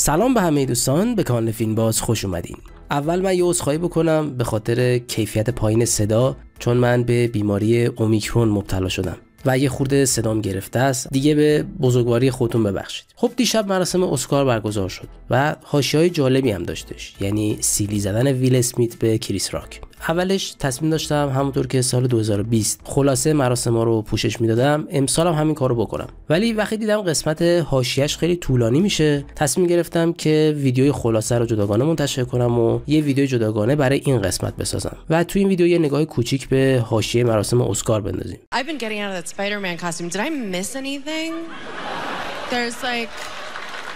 سلام به همه دوستان به کانال فیلم باز خوش اومدین. اول من یه عذرخواهی بکنم به خاطر کیفیت پایین صدا چون من به بیماری اومیکرون مبتلا شدم. و یه خورده صدام گرفته است دیگه به بزرگواری خودتون ببخشید. خب دیشب مراسم اسکار برگزار شد و های جالبی هم داشتش یعنی سیلی زدن ویل اسمیت به کریس راک. اولش تصمیم داشتم همونطور که سال 2020 خلاصه مراسم ها رو پوشش می‌دادم امسالم همین کارو بکنم. ولی وقتی دیدم قسمت حاشیهش خیلی طولانی میشه تصمیم گرفتم که ویدیوی خلاصه رو جداگانه منتشر کنم و یه ویدیو جداگانه برای این قسمت بسازم. و تو این ویدیو یه نگاه کوچیک به حاشیه مراسم اسکار بندازیم.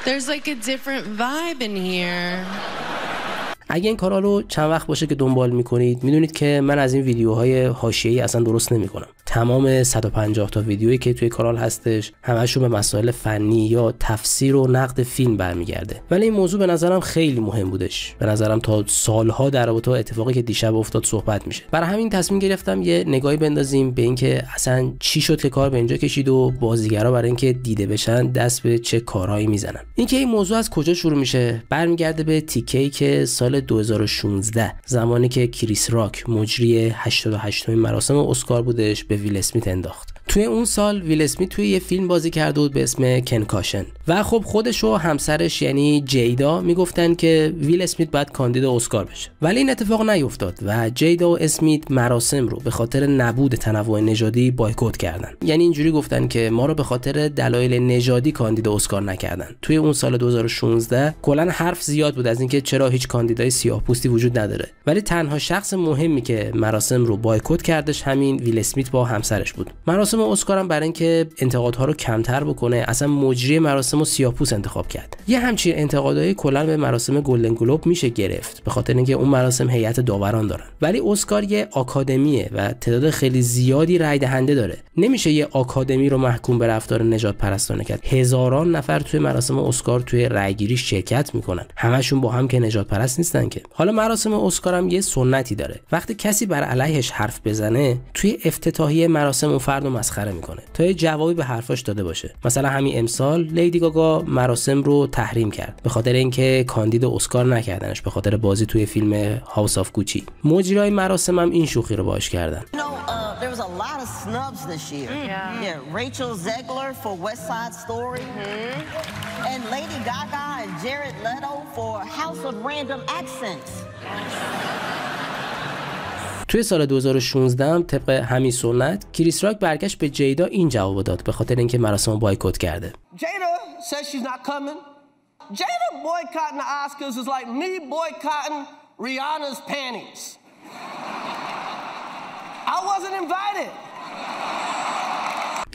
There's like a different vibe in here. اگه این کارا رو چند وقت باشه که دنبال می‌کنید می‌دونید که من از این ویدیوهای حاشیه‌ای اصلا درست نمی‌کنم. تمام 150 تا ویدیویی که توی کانال هستش همشون به مسائل فنی یا تفسیر و نقد فیلم برمیگرده. ولی این موضوع به نظرم خیلی مهم بودش. به نظرم تا سالها در رابطه با اتفاقی که دیشب افتاد صحبت میشه. برای همین تصمیم گرفتم یه نگاهی بندازیم به اینکه اصلا چی شد که کار به اینجا کشید و بازیگرا برای اینکه دیده بشن دست به چه کارهایی می‌زنن. اینکه این موضوع از کجا شروع میشه؟ برمیگرده به تیکه‌ای که سال 2016 زمانی که کریس راک مجری 88 مراسم اسکار بودش به ویل اسمیت انداخت. توی اون سال ویل اسمیت توی یه فیلم بازی کرده بود به اسم Concussion. و خب خودش و همسرش یعنی جیدا می‌گفتن که ویل اسمیت باید کاندید اسکار بشه. ولی این اتفاق نیفتاد و جیدا و اسمیت مراسم رو به خاطر نبود تنوع نژادی بایکوت کردن. یعنی اینجوری گفتن که ما رو به خاطر دلایل نژادی کاندید اسکار نکردن. توی اون سال 2016 کلا حرف زیاد بود از اینکه چرا هیچ کاندیدای سیاه‌پوستی وجود نداره. ولی تنها شخص مهمی که مراسم رو بایکوت کردش همین ویل اسمیت با همسرش بود. مراسم اسکارم برای اینکه انتقادها رو کمتر بکنه اصلا مجری مراسم و سیاه‌پوست انتخاب کرد. یه همچین انتقادهای کلا به مراسم Golden Globe میشه گرفت به خاطر اینکه اون مراسم هیئت داوران دارن. ولی اسکار یه آکادمیه و تعداد خیلی زیادی رای دهنده داره. نمیشه یه آکادمی رو محکوم به رفتار نژادپرستانه کرد. هزاران نفر توی مراسم اسکار توی رأیگیری شرکت می‌کنن. همشون با هم که نژادپرست نیستن که. حالا مراسم اسکار هم یه سنتی داره. وقتی کسی بر علیهش حرف بزنه توی افتتاحیه مراسم اون فرد مسخره می‌کنه. تا یه جوابی به حرفاش داده باشه. مثلا همین امسال لیدی گاگا مراسم رو تحریم کرد. به خاطر اینکه کاندید اسکار نکردنش به خاطر بازی توی فیلم House of Gucci مجریای مراسم هم این شوخی رو باش کردن. توی سال 2016 هم طبق همین سنت کریس راک برگشت به جیدا این جواب داد به خاطر اینکه مراسم بایکوت کرده. جیدا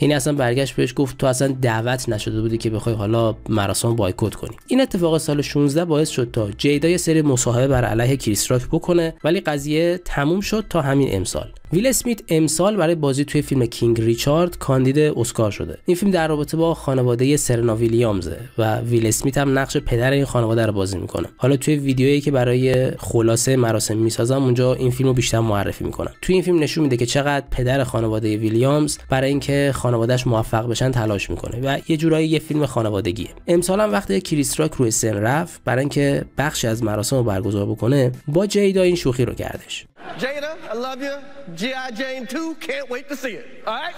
یعنی اصلا برگشت بهش گفت تو اصلا دعوت نشده بودی که بخوای حالا مراسم بایکوت کنی. این اتفاق سال 16 باعث شد تا جیدا یه سری مصاحبه بر علیه کریس راک بکنه ولی قضیه تموم شد تا همین امسال. ویل اسمیت امسال برای بازی توی فیلم King Richard کاندید اسکار شده. این فیلم در رابطه با خانواده سرنا ویلیامزه و ویل اسمیت هم نقش پدر این خانواده رو بازی می‌کنه. حالا توی ویدیویی که برای خلاصه مراسم می‌سازم اونجا این فیلم رو بیشتر معرفی می‌کنم. توی این فیلم نشون میده که چقدر پدر خانواده ویلیامز برای اینکه خانوادهش موفق بشن تلاش می‌کنه و یه جورایی یه فیلم خانوادگیه امسال هم وقتی کریس راک روی سن رفت برای اینکه بخشی از مراسم رو برگزار بکنه با جیدا این شوخی رو کردش Jada, I love you. G.I. Jane 2, can't wait to see it. All right?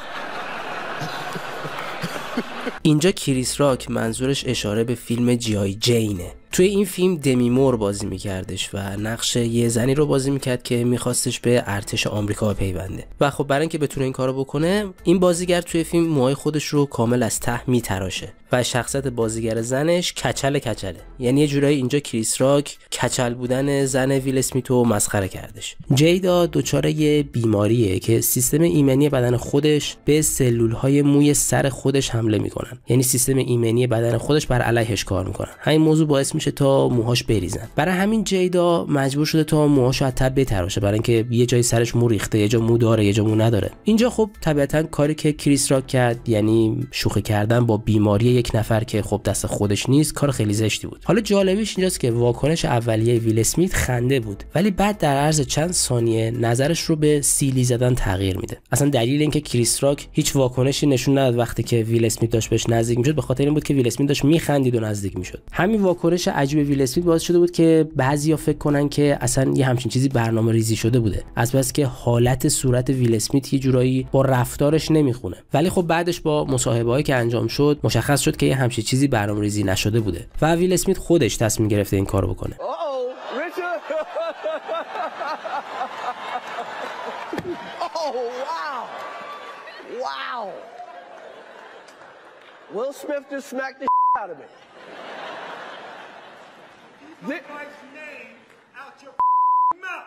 اینجا کریس راک منظورش اشاره به فیلم G.I. Jane ه توی این فیلم دمی مور بازی میکردش و نقش یه زنی رو بازی می‌کرد که میخواستش به ارتش آمریکا پیونده و خب برای اینکه بتونه این کارو بکنه این بازیگر توی فیلم موهای خودش رو کامل از ته میتراشه و شخصیت بازیگر زنش کچل کچله. یعنی یه جورایی اینجا کریس راک کچل بودن زن ویل اسمیت مسخره کردش. جیدا دچار یه بیماریه که سیستم ایمنی بدن خودش به سلول های موی سر خودش حمله می‌کنن. یعنی سیستم ایمنی بدن خودش بر علیهش کار می‌کنن. همین موضوع باعث میشه تا موهاش بریزن. برای همین جیدا مجبور شده تا موهاش از ته بتراشه برای اینکه یه جای سرش مو ریخته یه جا مو داره یه جا مو نداره. اینجا خب طبیعتا کاری که کریس راک کرد یعنی شوخی کردن با بیماری یک نفر که خب دست خودش نیست کار خیلی زشتی بود. حالا جالبیش اینجاست که واکنش اولیه ویل اسمیت خنده بود ولی بعد در عرض چند ثانیه نظرش رو به سیلی زدن تغییر میده. اصلا دلیل اینکه کریس راک هیچ واکنشی نشون نداد وقتی که ویل اسمیت داشت بهش نزدیک می‌شد به خاطر این بود که ویل اسمیت داشت میخندید و نزدیک می‌شد. همین واکنش عجیب ویل اسمیت باعث شده بود که بعضیا فکر کنن که اصلا یه همچین چیزی برنامه ریزی شده بوده. از بس که حالت صورت ویل اسمیت یه جورایی با رفتارش نمی‌خونه. ولی خب بعدش با مصاحبه که انجام شد مشخص شد که یه همچین چیزی برنامه ریزی نشده بوده و ویل اسمیت خودش تصمیم گرفته این کارو بکنه. Will Smith just smacked the out of me. My wife's name out your mouth.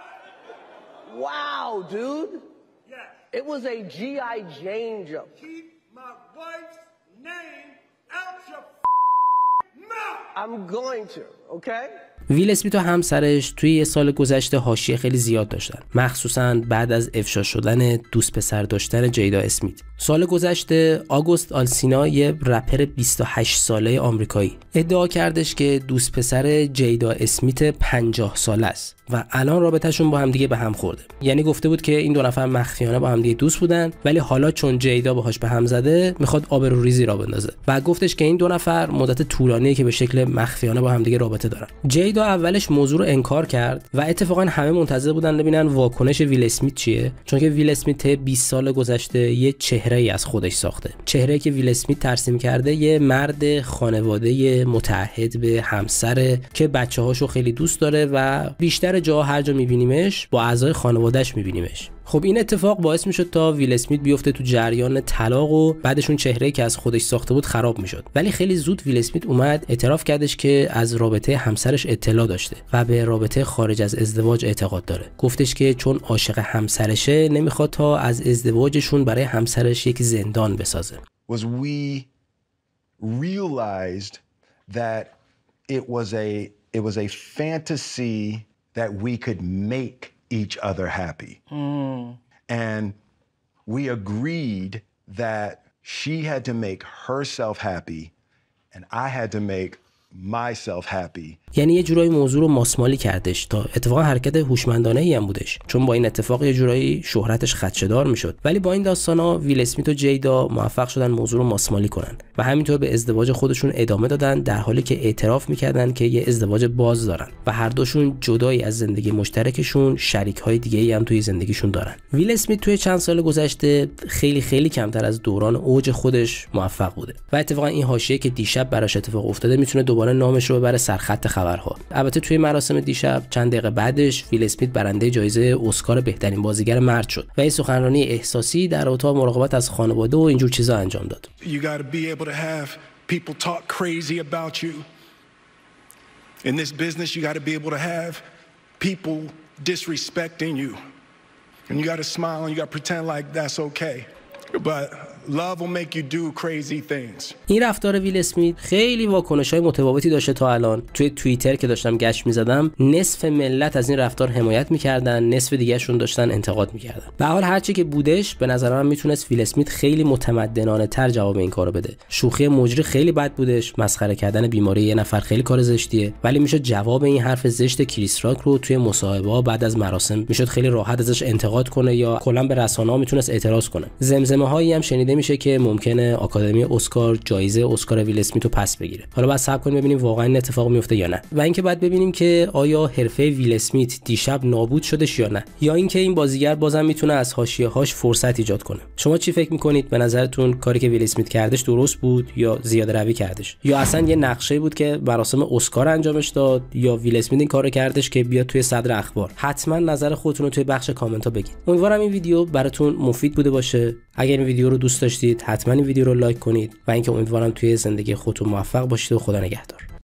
Wow, dude. Yes. It was a G.I. Jane joke. Keep my wife's name out your mouth. I'm going to, okay? ویل اسمیت و همسرش توی یه سال گذشته حاشیه خیلی زیاد داشتن. مخصوصا بعد از افشا شدن دوست پسر داشتن جیدا اسمیت. سال گذشته آگوست آلسینا یه رپر 28 ساله آمریکایی. ادعا کردش که دوست پسر جیدا اسمیت 50 ساله است. و الان رابطهشون با همدیگه به هم خورده. یعنی گفته بود که این دو نفر مخفیانه با همدیگه دوست بودن ولی حالا چون جیدا باهاش به هم زده می‌خواد ریزی را بندازه. و گفتش که این دو نفر مدت طولانی که به شکل مخفیانه با همدیگه رابطه دارن. جیدا اولش موضوع رو انکار کرد و اتفاقا همه منتظر بودن ببینن واکنش ویل اسمیت چیه چون که ویل اسمیت 20 سال گذشته یه چهره ای از خودش ساخته. چهره که ویل اسمیت ترسیم کرده یه مرد خانواده متعهد به همسر که بچه هاشو خیلی دوست داره و بیشتر جا هر جا میبینیمش با اعضای خانوادهش میبینیمش. خب این اتفاق باعث می‌شد تا ویل اسمیت بیفته تو جریان طلاق و بعدشون چهره که از خودش ساخته بود خراب می‌شد. ولی خیلی زود ویل اسمیت اومد اعتراف کردش که از رابطه همسرش اطلاع داشته و به رابطه خارج از ازدواج اعتقاد داره. گفتش که چون عاشق همسرشه نمی‌خواد تا از ازدواجشون برای همسرش یک زندان بسازه. Was we realized that it was a it was a fantasy that we could make each other happy. Mm. And we agreed that she had to make herself happy and I had to make myself happy یعنی یه جورایی موضوع رو ماسمالی کردش تا اتفاقا حرکت هوشمندانه ای هم بودش. چون با این اتفاق یه جورایی شهرتش خدشه‌دار می‌شد. ولی با این داستانا ویل اسمیت و جیدا موفق شدن موضوع رو ماسمالی کنن و همینطور به ازدواج خودشون ادامه دادن در حالی که اعتراف می‌کردن که یه ازدواج باز دارن و هر دوشون جدایی از زندگی مشترکشون شریک های دیگه ای هم توی زندگیشون دارن. ویل اسمیت توی چند سال گذشته خیلی خیلی کمتر از دوران اوج خودش موفق بوده و اتفاقا این حاشیه که دیشب براش اتفاق افتاده می‌تونه دوباره نامش رو ببره سرخط خبرها البته توی مراسم دیشب چند دقیقه بعدش ویل اسمیت برنده جایزه اسکار بهترین بازیگر مرد شد و این سخنرانی احساسی در اتاق مراقبت از خانواده و اینجور چیزا انجام داد In this business, you got to be able to have people disrespecting you. And you got to smile and you got to pretend like that's okay. But Love will make you do crazy things. این رفتار ویل اسمیت خیلی واکنش های متفاوتی داشته تا الان. توی توییتر که داشتم گشت می‌زدم نصف ملت از این رفتار حمایت می‌کردن نصف دیگهشون داشتن انتقاد می‌کردن. به حال هرچی که بودش به نظر من می‌تونست ویل اسمیت خیلی متمدنانه تر جواب این کارو بده. شوخی مجری خیلی بد بودش مسخره کردن بیماری یه نفر خیلی کار زشتیه. ولی می‌شد جواب این حرف زشت کریس راک رو توی مصاحبه بعد از مراسم می‌شد خیلی راحت ازش انتقاد کنه یا کلا به رسانه ها می‌تونست اعتراض کنه. زمزمه هایی هم شنیده میشه که ممکنه آکادمی اسکار جایزه اسکار ویل اسمیت رو پس بگیره. حالا بعد صبر کنیم ببینیم واقعا این اتفاق میفته یا نه. و اینکه بعد ببینیم که آیا حرفه ویل اسمیت دیشب نابود شدش یا نه. یا اینکه این بازیگر بازم می‌تونه از حاشیه هاش فرصت ایجاد کنه. شما چی فکر می‌کنید؟ به نظرتون کاری که ویل اسمیت کردش درست بود یا زیاده روی کردش؟ یا اصلا یه نقشه بود که مراسم اسکار انجامش داد یا ویل اسمیت این کارو کردش که بیاد توی صدر اخبار؟ حتما نظر خودتون رو توی بخش کامنت ها بگید. امیدوارم این ویدیو براتون مفید بوده باشه. اگر این ویدیو رو دوست داشتید حتما این ویدیو رو لایک کنید و اینکه امیدوارم توی زندگی خودتون موفق باشید و خدا نگهدار.